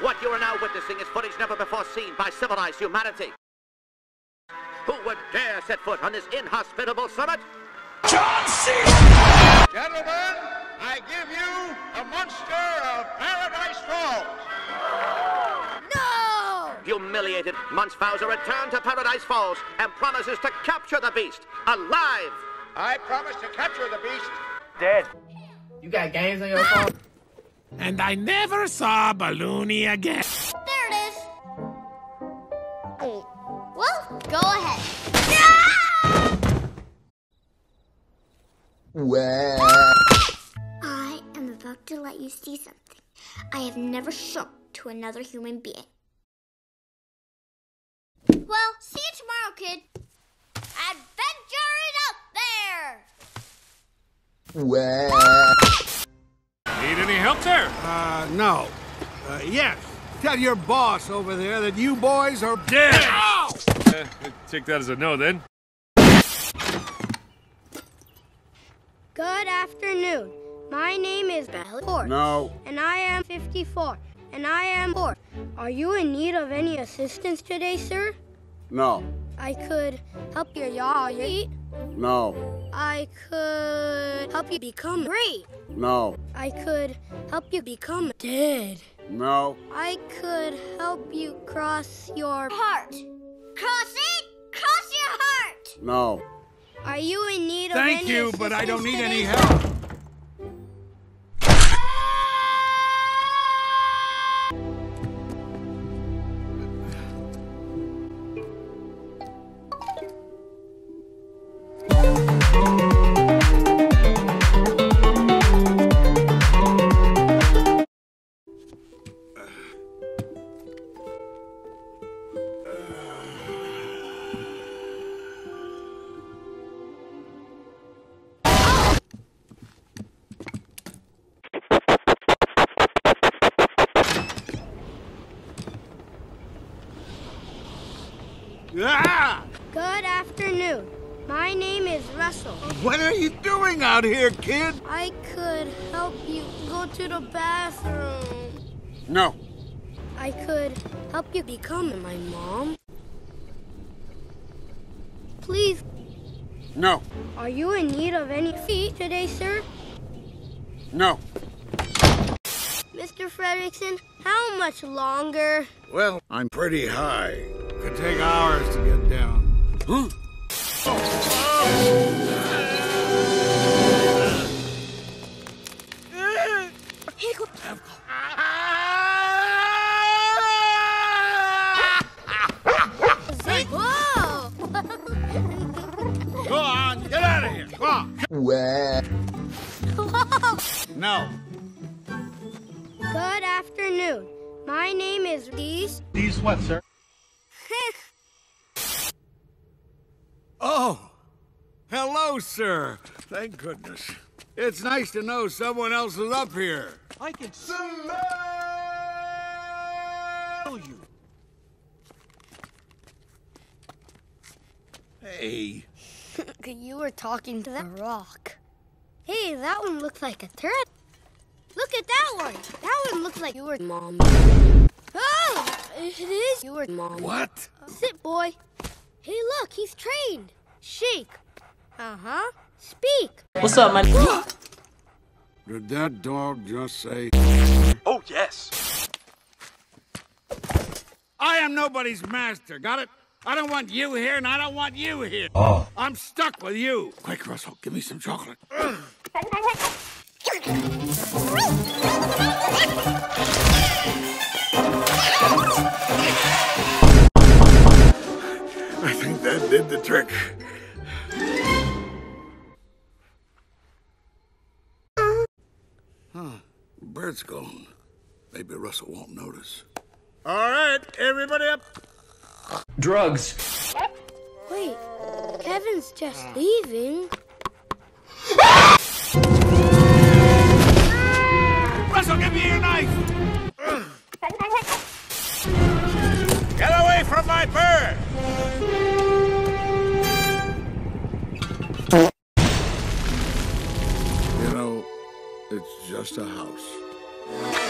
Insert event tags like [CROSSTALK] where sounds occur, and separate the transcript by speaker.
Speaker 1: What you are now witnessing is footage never before seen by civilized humanity. Who would dare set foot on this inhospitable summit?
Speaker 2: John Cena!
Speaker 3: Gentlemen, I give you a monster of Paradise Falls.
Speaker 4: No!
Speaker 1: Humiliated, Munchausen returned to Paradise Falls and promises to capture the beast alive.
Speaker 3: I promise to capture the beast.
Speaker 5: Dead.
Speaker 6: You got games on your phone?
Speaker 2: And I never saw Balloony again.
Speaker 4: There it is. Oh, well, go ahead. Well. I am about to let you see something I have never shown to another human being. Well, see you tomorrow, kid. Adventure is out there!
Speaker 2: Need any help there?
Speaker 7: Uh, no. Uh, yes. Tell your boss over there that you boys are
Speaker 2: Dead! Eh, take that as a no then.
Speaker 8: Good afternoon. My name is Belfort.
Speaker 7: No.
Speaker 8: And I am 54. And I am poor. Are you in need of any assistance today, sir?
Speaker 7: No.
Speaker 8: I could help your yaw eat.
Speaker 7: No.
Speaker 8: I could help you become great.
Speaker 7: No.
Speaker 8: I could help you become dead.
Speaker 7: No.
Speaker 8: I could help you cross your
Speaker 4: Heart. Cross it! Cross your heart!
Speaker 7: No.
Speaker 8: Are you in need of
Speaker 7: Thank
Speaker 8: any
Speaker 7: you, but I don't
Speaker 8: assistance
Speaker 7: need any help. Ah!
Speaker 8: Good afternoon. My name is Russell.
Speaker 7: What are you doing out here, kid?
Speaker 8: I could help you go to the bathroom.
Speaker 7: No.
Speaker 8: I could help you become my mom. Please,
Speaker 7: No.
Speaker 8: are you in need of any feet today, sir?
Speaker 7: No.
Speaker 8: Mr. Fredricksen, how much longer?
Speaker 7: Well, I'm pretty high. It could take hours to get down. Huh?
Speaker 8: Whoa!
Speaker 7: Go on, get out of here. Come on. No.
Speaker 8: Good afternoon. My name is Reese.
Speaker 3: These what, sir? [LAUGHS]
Speaker 7: Oh, hello, sir. Thank goodness. It's nice to know someone else is up here.
Speaker 3: I can smell you.
Speaker 7: Hey. [LAUGHS]
Speaker 8: you were talking to that rock. Hey, that one looks like a turtle. Look at that one. That one looks like your mom. [LAUGHS] Oh, it is your mom.
Speaker 7: What?
Speaker 8: Sit, boy. Hey, look, he's trained. Shake. Uh-huh. Speak.
Speaker 6: What's up, man?
Speaker 7: Did that dog just say?
Speaker 5: Oh, yes.
Speaker 7: I am nobody's master, got it? I don't want you here, and I don't want you here. Oh. I'm stuck with you. Quick, Russell, give me some chocolate. [LAUGHS] that trick. Huh. Bert's gone. Maybe Russell won't notice. All right, everybody up.
Speaker 6: Drugs.
Speaker 8: Wait, Kevin's just leaving.
Speaker 7: just a house.